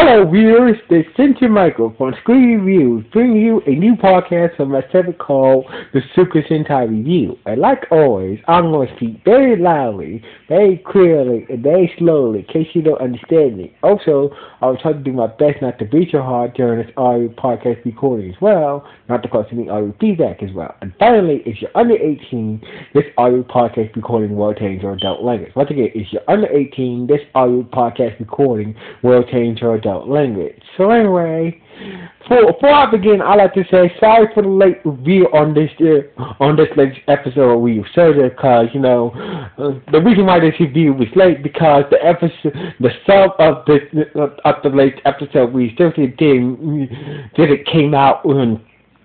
Hello, viewers. This is Cynthia Michael from Screw You Reviews, bringing you a new podcast from my segment called The Super Sentai Review. And like always, I'm going to speak very loudly, very clearly, and very slowly, in case you don't understand me. Also, I'll try to do my best not to beat your heart during this audio podcast recording as well, not to cause any audio feedback as well. And finally, if you're under 18, this audio podcast recording will change your adult language. Once again, if you're under 18, this audio podcast recording will change your adult language. So anyway, for, before I begin, I'd like to say sorry for the late review on this uh, on this latest episode of Review Soldier, because you know uh, the reason why this review was late because the episode, the sub of the of the late episode we still did did it came out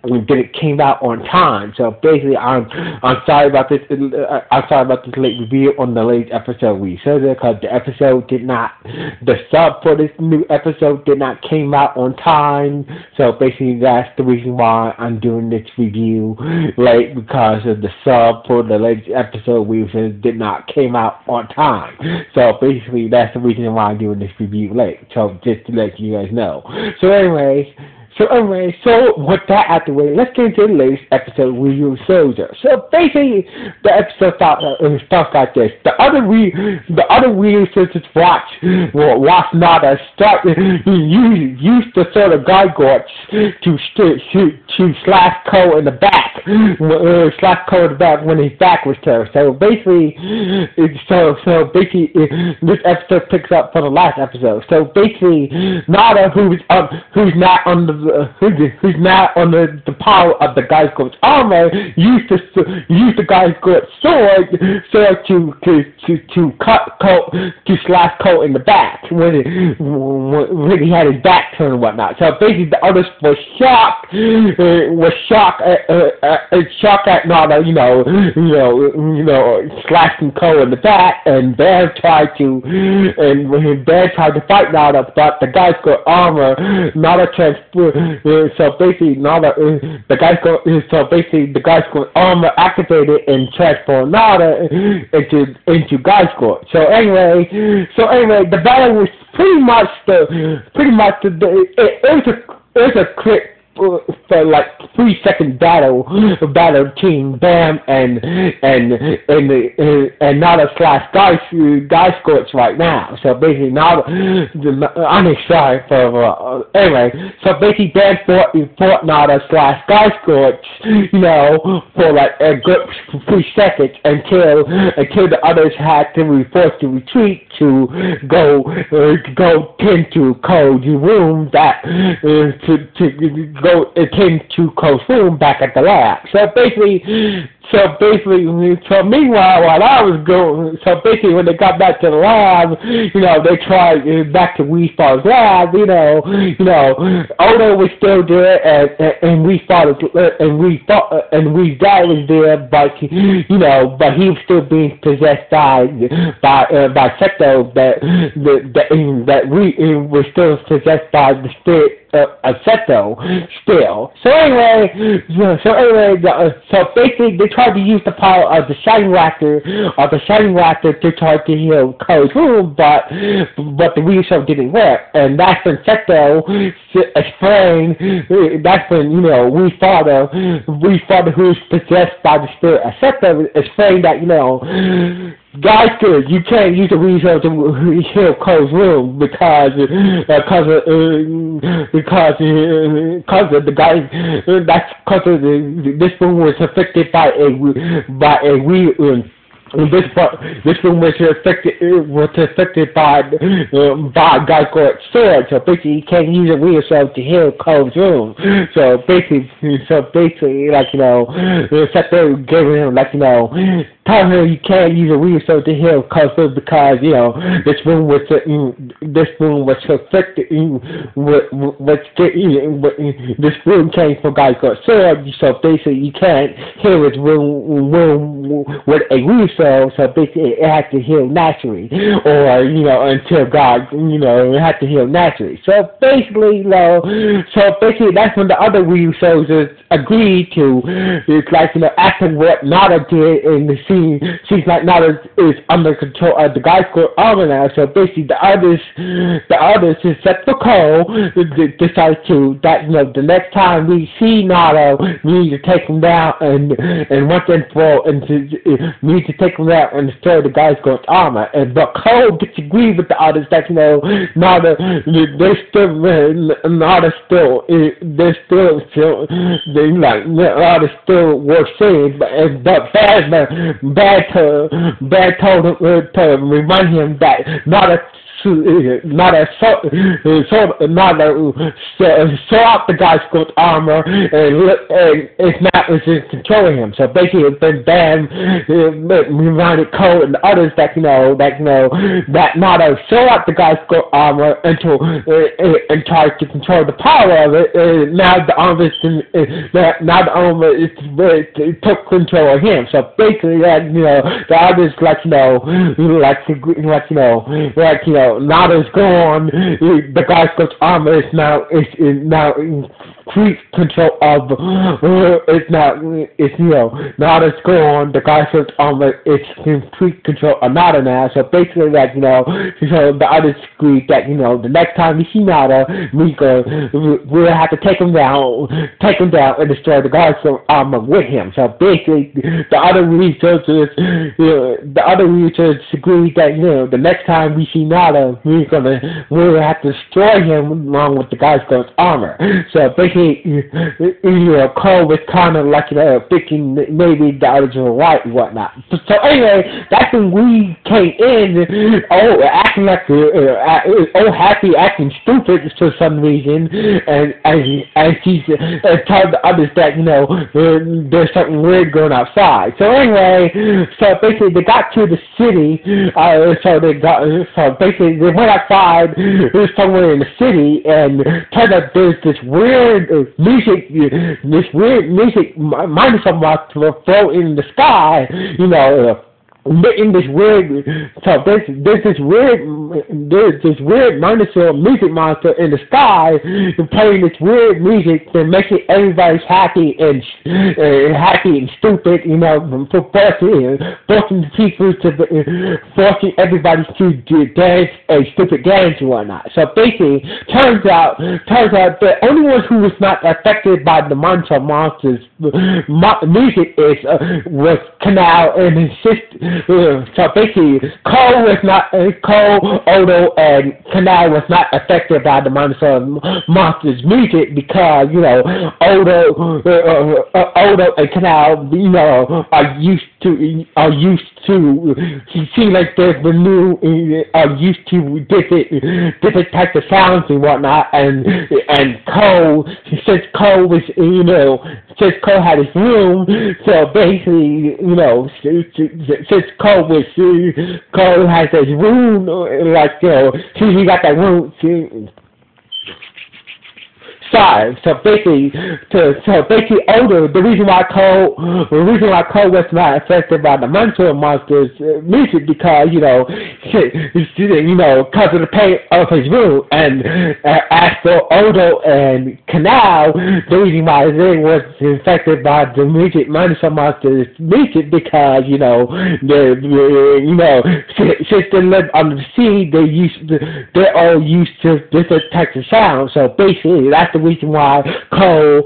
when that it came out on time. So basically, I'm I'm sorry about this. Uh, I'm sorry about this late review on the late episode we said because the episode did not, the sub for this new episode did not came out on time. So basically, that's the reason why I'm doing this review late because of the sub for the latest episode we said did not came out on time. So basically, that's the reason why I'm doing this review late. So just to let you guys know. So anyway. So anyway, so with that out the way, let's get into the latest episode of Ryusoulger. So basically, the episode starts uh, starts like this: the other we, the other Ryusoulgers watch, well, watch Nada start use use the sort of gargoyles to to to slash Cole in the back, uh, slash Cole in the back when his back was turned. So basically, so so basically, this episode picks up from the last episode. So basically, Nada, who's um, who's not on the who's not on the, the power of the guy's coach armor used to use the guy's good sword sword to to to, to cut coat to slash coat in the back when, it, when he had his back turned and whatnot. So basically, the others were shocked, uh, was shocked at uh, uh, shocked at not uh, you know you know you know slashing Colt in the back, and Bear tried to and when Bear tried to fight Nada, but the guy's got armor, Nada transfer so basically now the uh, the guy's going so basically the guy's going armor activated and transformed Nada into into Guy Score. So anyway, so anyway, the battle was pretty much the pretty much the, the it, it was a it was a quick for like three second battle battle team Bam and and and and, and not a slash guy guy scores right now. So basically now I'm sorry for uh, anyway. So basically Bam fought fought not a slash guy scores you know for like a good three seconds until until the others had to be forced to retreat to go uh, go into cold room that uh, to to go it came to consume back at the lab. So basically, so basically, so meanwhile, while I was going, so basically when they got back to the lab, you know, they tried uh, back to Wee Fall's lab, you know, you know, Odo was still there, and and, and Wee Fall and Wee Fall, and Wee's dad was there, but you know, but he was still being possessed by by uh, by Secto that that that we was still possessed by the spirit uh, Aceto still. So anyway, so anyway, so basically they tried to use the power of the Shining Raptor, of the Shining Raptor to try to heal Cole's wound, but but the research didn't work, and that's when Seto explained. That's when you know we father, we father who's possessed by the spirit of Seto explained that you know Good. You can't use the reason to heal Cole's room because because uh, uh, because uh, because of the guy. Uh, that's because of the, this room was affected by a by a we. Um, this this room was affected was affected by um, by guy called sword. So basically, you can't use a wheel to heal Cole's room. So basically, so basically, like you know, except they giving him like you know telling her you can't use a wheel to heal Cole's because you know this room was this room was affected was was this room came from guy called sword. So basically, you can't heal his room room with a wheel so basically it had to heal naturally, or you know until God you know it had to heal naturally. So basically, you know, so basically that's when the other soldiers agreed to it's like you know after what Nada did in the she she's like not as is under control of the guy's called armor now. So basically, the others the others except for Cole decide to that you know the next time we see Nato, we need to take him down and and once and for and to, we need to take him down and destroy the guy's called armor. And but Cole disagrees with the others that you know Nato they still Nato still they're still still they like Nato still worth saying, but but bad bad to bad told him uh, to remind him that not a not a so, so not a so, so out the guy's got armor and, and it's not just controlling him. So basically, it's been banned. Uh, reminded Cole and others that you know that you know that not a so out the guy's got armor until uh, uh, and tries to control the power of it. And now the armor is uh, now the armor is it took control of him. So basically, that you know the others like you know like like you know like you know now it's gone, the guy's got armor is now is, is now complete control of uh, it's not it's you know Nada is gone, the guy says um it's complete control of Nada now. So basically that you know so the others agreed that, you know, the next time we see Nada, go we'll have to take him down take him down and destroy the guards armor with him. So basically the other researchers you know, the other researchers agreed that, you know, the next time we see Nada we're gonna we'll have to destroy him along with the guy's armor. So basically he, you know, Cole was kind of like, you know, thinking maybe others were right and whatnot. So, anyway, that's when we came in, oh, acting like, uh, uh, oh, happy, acting stupid for some reason, and and, and she's uh, told the others that, you know, uh, there's something weird going outside. So anyway, so basically they got to the city, uh, so they got, so basically they went outside, was somewhere in the city, and turned out there's this weird music, this weird music, minus of my float in the sky, you know, uh, in this weird so there's there's this weird there's this weird dinosaur music monster in the sky playing this weird music that makes it everybody's happy and uh, happy and stupid, you know, for forcing forcing people to forcing everybody to dance a stupid dance and whatnot. So basically, turns out turns out the only one who was not affected by the monster monsters music is uh, was Canal and his sister so Cole was not Cole, Odo, and Canal was not affected by the Monster Monsters music because you know Odo, uh, uh, Odo and Canal, you know, are used to are used to. He seems like they've been new, uh, are used to different different types of sounds and whatnot, and and Cole, since Cole was you know since Cole had his room, so basically you know since since Cole was Cole has his wound like you know he, he got that wound So basically, to, so basically, older. The reason why Cole, the reason why Cole was not affected by the mental monsters uh, music because you know, you know, because of the pain of his wound. And uh, as for Odo and Canal, the reason why they was infected by the music mental monsters music because you know, the you know, since they live under the sea, they used they're all used to different types of sounds. So basically, that's the reason why Cole,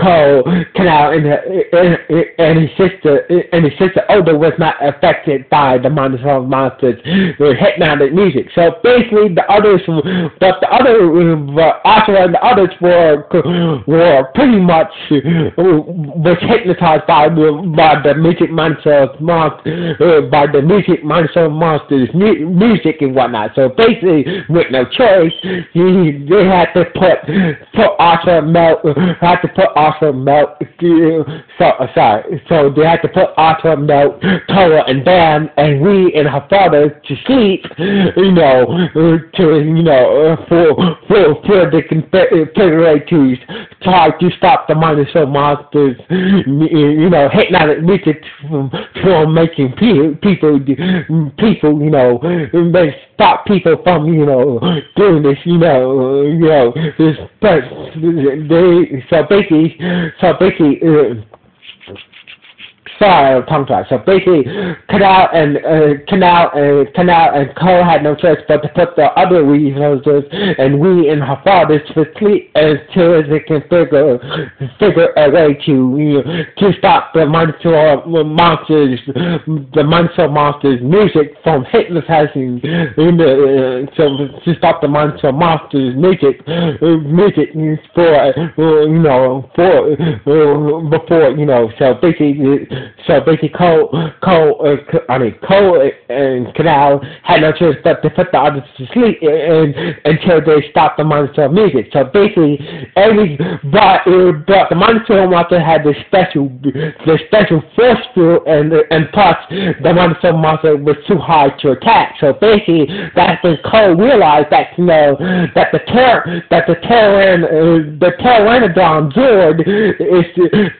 Cole, Canal, and, and, and his sister, and his sister Oda was not affected by the Monsters of Monsters hypnotic music. So basically, the others, but the other, but also the others were were pretty much was hypnotized by by the music Monsters by the music Monsters Monsters music and whatnot. So basically, with no choice, he, they had to put put Arthur Melt had to put Arthur Melt so sorry so they had to put Arthur Melt Tora and Bam and we and her father to sleep you know to you know for for for the Confederate try to stop the Minotaur monsters you know hypnotic music from, from making people people people you know they stop people from you know doing this you know you know this they so basically so basically uh, sorry, tongue tied. So basically, Canal and uh, Canal and Canal and Cole had no choice but to put the other resources and we in her father's fleet until they can figure figure a way to you know, to stop the monster monsters the monster monsters music from hypnotizing in the uh, so to stop the monster monsters music uh, music for uh, you know for uh, before you know so basically so basically Cole Cole uh, I mean Cole and Canal had no choice but to put the others to sleep and, until they stopped the monster music. So basically, every but uh, but the monster monster had the special the special force field and and plus the monster monster was too hard to attack. So basically, that's when Cole realized that you know that the ter that the Terran uh, the Pteranodon Zord is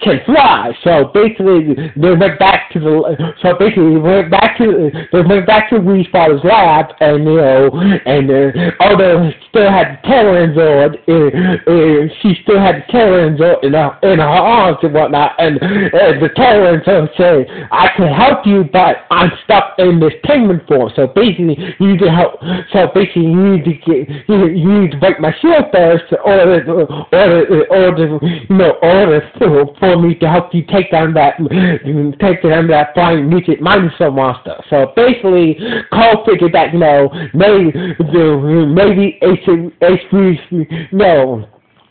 can fly. So basically, they went back to the so basically they went back to they went back to Reed's father's lab and you know and uh, although still had the Terrans on, uh, uh, she still had the Terrans on in her, in her arms and whatnot, and uh, the Terrans say, I can help you, but I'm stuck in this penguin form, so basically you need to help, so basically you need to get, you, you need to break my shield first, or, or, or, or you know, order for me to help you take down that, take down that flying midget dinosaur monster. So basically, Cole figured that, you know, maybe, maybe it's, it's, no,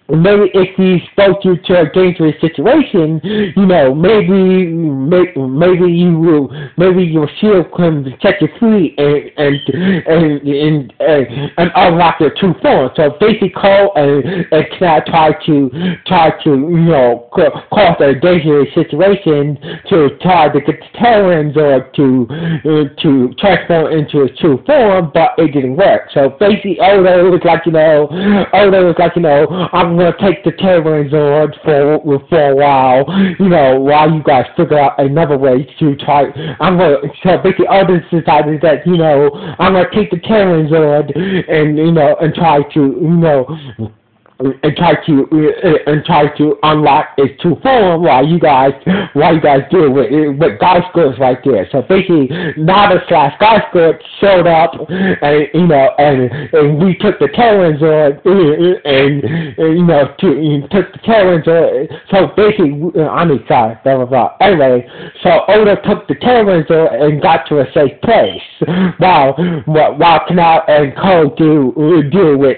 maybe if he spoke you to a dangerous situation, you know, maybe maybe you will maybe your shield can set you free and and and and, and, and unlock your true form. So basically, Cole and and can try to try to you know cause a dangerous situation to try to get the Terrans or to uh, to transform into a true form, but it didn't work. So basically, it was like you know, it was like you know, I'm gonna take the Terrans on for for a while, you know, while you guys figure out another way to try. I'm gonna so basically others decided that you know I'm gonna take the Terrans on and you know and try to you know and try to uh, and try to unlock its true form while you guys while you guys do with with Gaisorg right there. So basically, Nada slash Gaisorg showed up, and you know, and, and we took the Terrans on, and, and you know, to, took the Terrans on. So basically, I mean, sorry, blah blah blah. Anyway, so Oda took the Terrans on and got to a safe place, while while Canal and Cole do deal with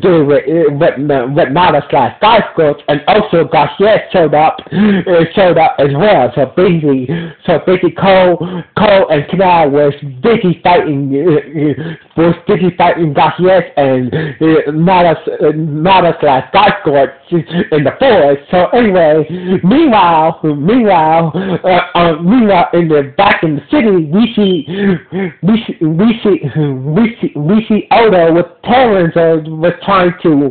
deal with what but not a slash Gaisorg, and also Garcia showed up, uh, showed up as well. So basically, so basically Cole, Cole and Canal was busy fighting, uh, was busy fighting Garcia and uh, a, uh, slash Gaisorg in the forest. So anyway, meanwhile, meanwhile, uh, uh, meanwhile in the back in the city, we see, we see, we see, we see, we see Oda with Terrans uh, was trying to,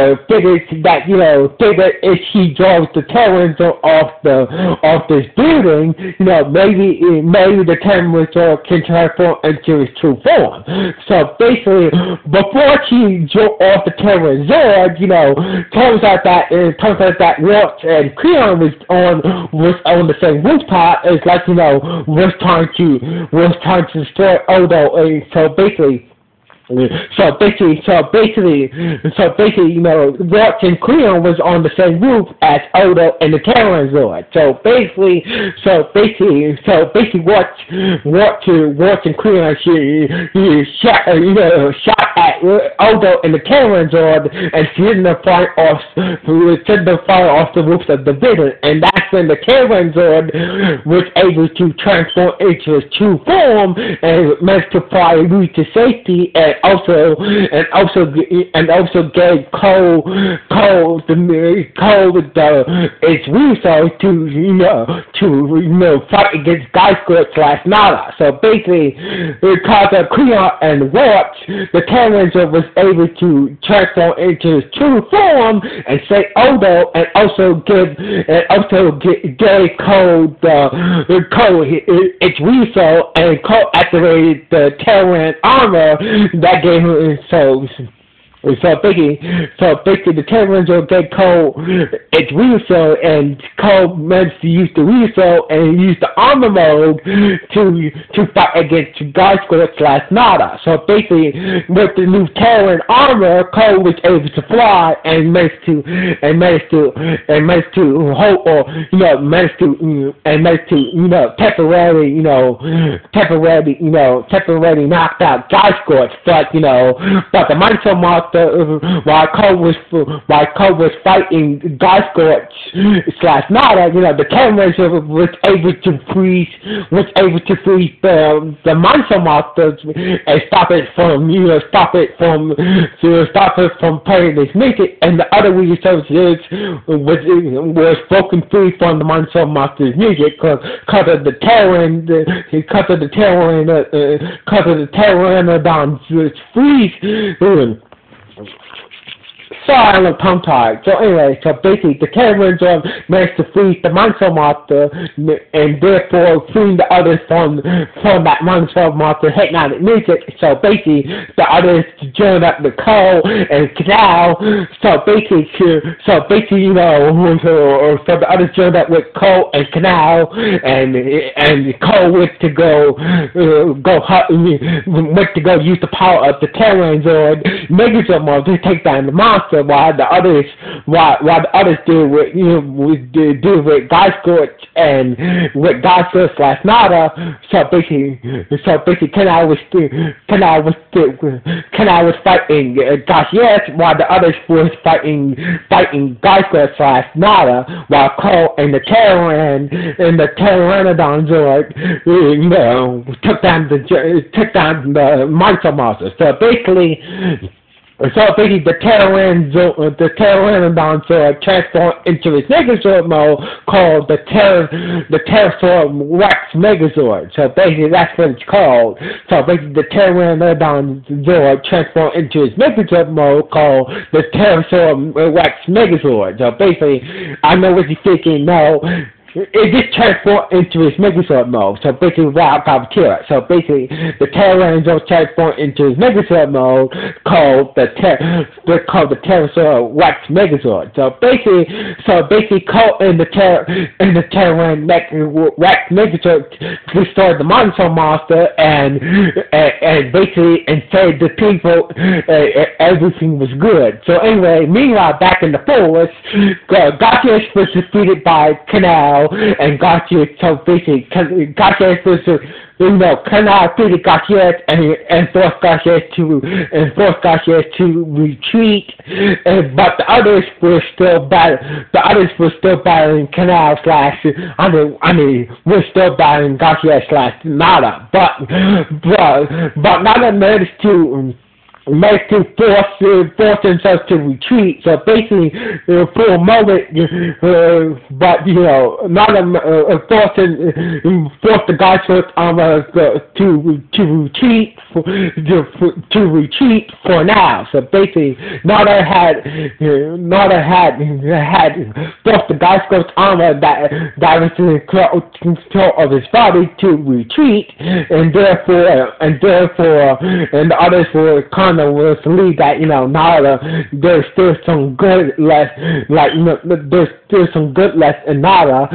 well, figured that you know figured if she draws the Terrans off the off this building, you know maybe maybe the Terrans can transform into its true form. So basically, before she drew off the Terran Zord, you know, turns out that it turns out that Walt and Kreon was on was on the same rooftop. It's like you know was trying to was trying to destroy Odo. And so basically so basically, so basically, so basically, you know, Walt and Kreon was on the same roof as Odo and the Terran Zord. So basically, so basically, so basically, what Walt to Walt and Kreon she, he shot, uh, you know, shot at Odo and the Terran Zord and sent them fire off, sent them fire off the roofs of the building, and that's when the Terran Zord was able to transform into his true form and managed to fly Reed to safety and also and also and also gave Cole Cole the Cole the its resource to you know to you know fight against Gaisorg slash Nada. So basically, because of Kreon and Wart, the Terrans was able to transform into his true form and say oh, Odo and also give and also give, gave Cole the uh, Cole its resource and Cole activated the Terran armor that that game him so So basically, so basically the Terrans get Cole its Ryusoul and Cole managed to use the Ryusoul and use the armor mode to to fight against Gargoyle slash Nada. So basically, with the new Terran armor, Cole was able to fly and managed to and managed to and managed to hold or you know managed to and managed to you know temporarily you know temporarily you know temporarily knocked out Gargoyle, but you know but the Mindset Monster the while Cole was while Cole was fighting Gargoyle slash Nada, you know, the cameras was able to freeze was able to freeze the the monster monsters and stop it from you know stop it from to stop it from playing this music. And the other video services was was broken free from the monster monsters music because cause of the Terran because of the Terran because uh, of the Pteranodons freeze Thank you. Sorry, I'm tongue tied. So anyway, so basically the Camerons um, managed to free the monster monster and therefore freeing the others from from that monster monster hypnotic music. So basically the others joined up the Cole and Canal. So basically so basically you know so, so the others joined up with Cole and Canal and and Cole went to go uh, go went to go use the power of the Terrans or Megazord to take down the monster monster while the others while while the others deal with you know with deal with Guy Scorch and with Gaisorg slash Nada. So basically so basically Kenai was Kenai was Kenai was fighting uh, Gosh Yes while the others was fighting fighting Guy Scorch slash Nada while Cole and the Terran and the Pteranodon Zord you know took down the took down the monster. So basically so basically, the Terran the Pteranodon uh, transformed into its Megazord mode called the Ter the Terraform Rex Megazord. So basically, that's what it's called. So basically, the Pteranodon Zord transformed into its Megazord mode called the Terraform Rex Megazord. So basically, I know what you're thinking. No, it just transformed into its Megazord mode. So basically, without Galvatira. So basically, the Terrans will transform into its Megazord mode called the Ter called the Terrasort Wax Megazord. So basically, so basically, called in the Ter in the Terran Wax Megazord destroyed the Monster Monster and and, and basically and said the people uh, everything was good. So anyway, meanwhile, back in the forest, Garcias was defeated by Canal and got you so busy. Gotcha is you know, cannot pretty Garcia and and force Garcia to and force Garcia to retreat, and, but the others were still battle. The others were still battling Canal slash. I mean, I mean, we're still battling Garcia slash Nada, but but but Nada managed to make to force uh, force themselves to retreat. So basically, uh, for a moment, uh, but you know, not uh, forcing force the guys with armor uh, to to retreat for, to, to retreat for now. So basically, Nada had uh, Nada had had forced the guys armor that that was in control of his body to retreat, and therefore and therefore and the others were kind of was believe that you know Nada there's still some good left like you know there's still some good left in Nada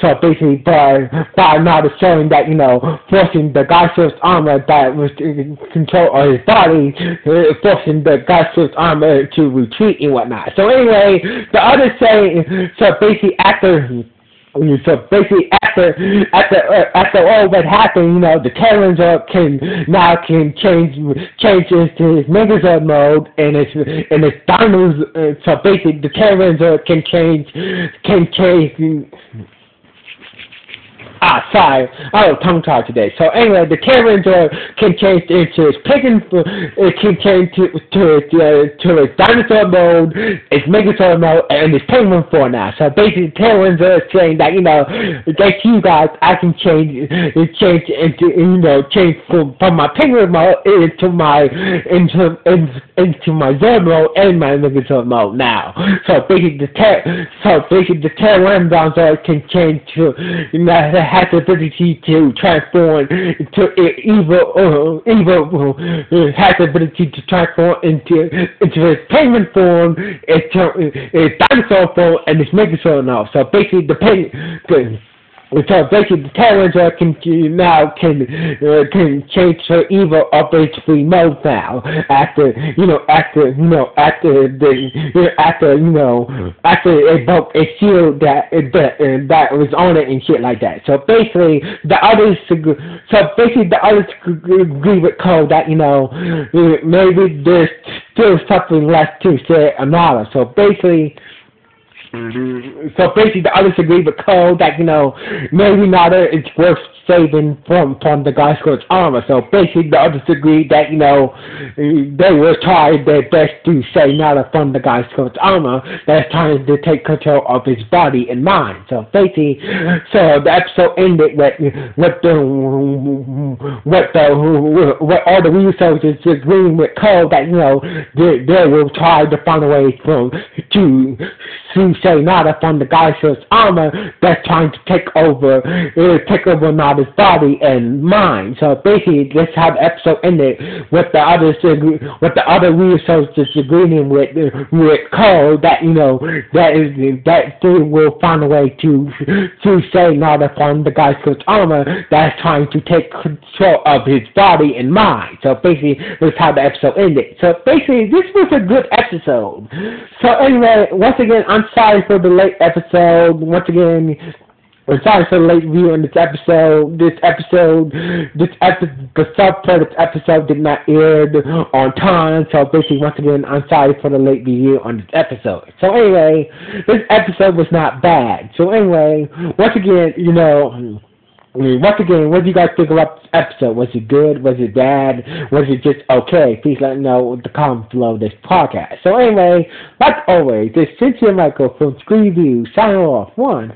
so basically by by Nada showing that you know forcing the Godship's armor that was in control of his body uh, forcing the Godship's armor to retreat and whatnot. So anyway the others say so basically after so basically, after after uh, after all that happened, you know, the Terrans can now can change change into his mode and its and its dinos. Uh, so basically, the Terrans can change can change Ah, sorry. I was tongue tied today. So anyway, the Terrans uh, can change into its pagan, it can change to to uh, to its dinosaur mode, its Megazord mode, and its penguin form now. So basically, Terrans are saying that you know, thanks you guys, I can change change into you know change from, from my penguin mode into my into into, my Zord mode and my Megazord mode now. So basically, the ter- so basically the uh, can change to you know has the ability to transform into evil, uh, evil, uh, has the ability to transform into into its penguin form, its, its dinosaur form, and its megasaur now. So basically, the penguin so basically, the Tyranitar can now can uh, can change her evil up its free mode now. After you know, after you know, after the after you know, after it broke a shield that that uh, that was on it and shit like that. So basically, the others so basically the others agree with Cole that you know maybe there's still something left to say another. So basically. So basically, the others agree with Cole that you know maybe not uh, it's worth saving from from the Guy Squad's armor. So basically, the others agreed that you know they were trying their best to say not from the Guy Squad's armor. They're trying to take control of his body and mind. So basically, so the episode ended with with the with the with all the resources agreeing with Cole that you know they, they will try to find a way from to say not from the Squad's armor that's trying to take over uh, take over not his body and mind. So basically, this how the episode ended with the other with the other resources agreeing with with Cole that you know that is that they will find a way to to say not upon the guy's armor that's trying to take control of his body and mind. So basically, this is how the episode ended. So basically, this was a good episode. So anyway, once again, I'm sorry for the late episode. Once again, I'm sorry for the late review on this episode. This episode, this episode, the subtitled episode did not air on time. So basically, once again, I'm sorry for the late review on this episode. So anyway, this episode was not bad. So anyway, once again, you know. Once again, what do you guys think about this episode? Was it good? Was it bad? Was it just okay? Please let me know in the comments below this podcast. So anyway, like always, this is Cynthia Michael from Screw You Review. Sign off. One.